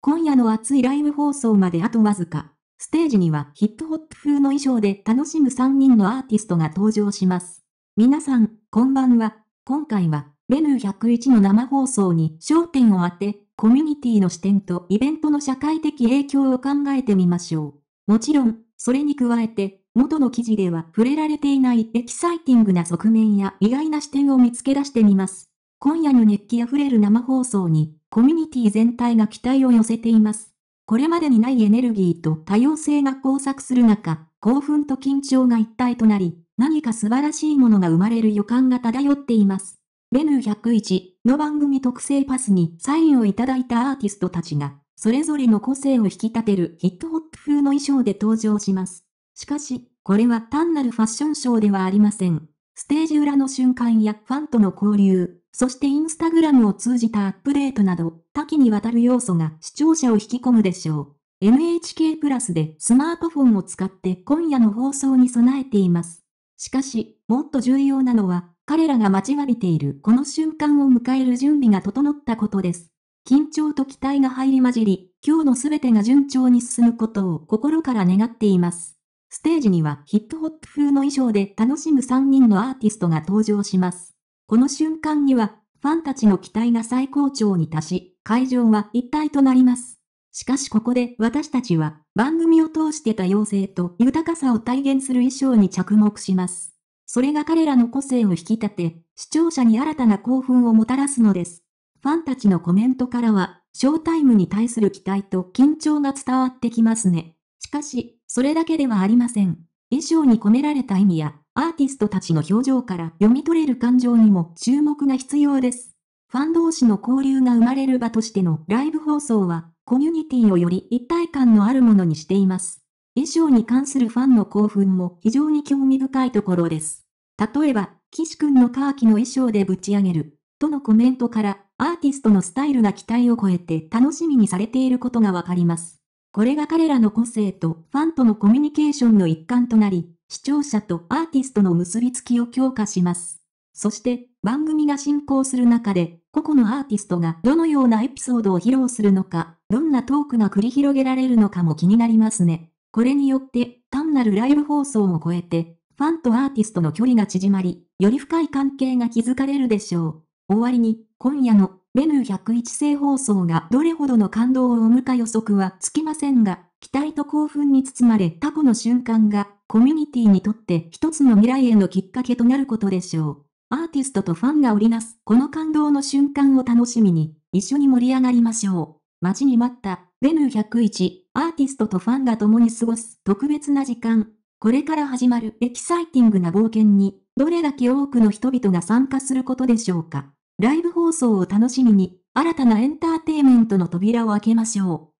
今夜の熱いライブ放送まであとわずか。ステージにはヒップホップ風の衣装で楽しむ3人のアーティストが登場します。皆さん、こんばんは。今回は、ベヌー101の生放送に焦点を当て、コミュニティの視点とイベントの社会的影響を考えてみましょう。もちろん、それに加えて、元の記事では触れられていないエキサイティングな側面や意外な視点を見つけ出してみます。今夜の熱気あふれる生放送に、コミュニティ全体が期待を寄せています。これまでにないエネルギーと多様性が交錯する中、興奮と緊張が一体となり、何か素晴らしいものが生まれる予感が漂っています。ベヌー101の番組特製パスにサインをいただいたアーティストたちが、それぞれの個性を引き立てるヒットホップ風の衣装で登場します。しかし、これは単なるファッションショーではありません。ステージ裏の瞬間やファンとの交流、そしてインスタグラムを通じたアップデートなど、多岐にわたる要素が視聴者を引き込むでしょう。NHK プラスでスマートフォンを使って今夜の放送に備えています。しかし、もっと重要なのは、彼らが待ちわびているこの瞬間を迎える準備が整ったことです。緊張と期待が入り混じり、今日のすべてが順調に進むことを心から願っています。ステージにはヒップホップ風の衣装で楽しむ3人のアーティストが登場します。この瞬間には、ファンたちの期待が最高潮に達し、会場は一体となります。しかしここで私たちは番組を通して多様性と豊かさを体現する衣装に着目します。それが彼らの個性を引き立て、視聴者に新たな興奮をもたらすのです。ファンたちのコメントからは、ショータイムに対する期待と緊張が伝わってきますね。しかし、それだけではありません。衣装に込められた意味やアーティストたちの表情から読み取れる感情にも注目が必要です。ファン同士の交流が生まれる場としてのライブ放送は、コミュニティをより一体感のあるものにしています。衣装に関するファンの興奮も非常に興味深いところです。例えば、岸くんのカーキの衣装でぶち上げる、とのコメントから、アーティストのスタイルが期待を超えて楽しみにされていることがわかります。これが彼らの個性とファンとのコミュニケーションの一環となり、視聴者とアーティストの結びつきを強化します。そして、番組が進行する中で、個々のアーティストがどのようなエピソードを披露するのか、どんなトークが繰り広げられるのかも気になりますね。これによって、単なるライブ放送を超えて、ファンとアーティストの距離が縮まり、より深い関係が築かれるでしょう。終わりに、今夜のベヌー101世放送がどれほどの感動を生むか予測はつきませんが、期待と興奮に包まれ過去の瞬間がコミュニティにとって一つの未来へのきっかけとなることでしょう。アーティストとファンが織りなすこの感動の瞬間を楽しみに、一緒に盛り上がりましょう。待ちに待った、ベヌー101、アーティストとファンが共に過ごす特別な時間。これから始まるエキサイティングな冒険に、どれだけ多くの人々が参加することでしょうか。ライブ放送を楽しみに、新たなエンターテイメントの扉を開けましょう。